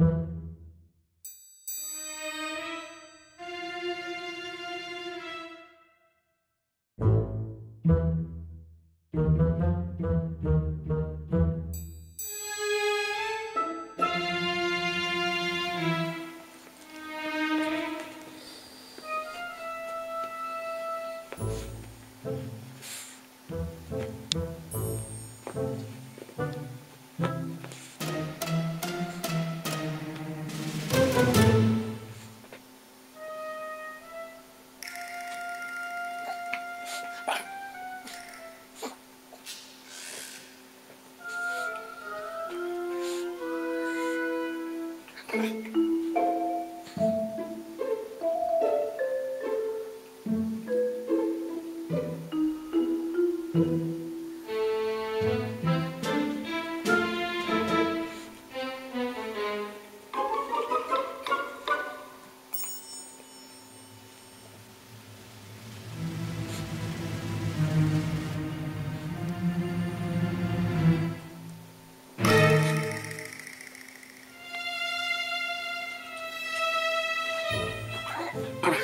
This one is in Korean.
Thank mm -hmm. you. Música All right.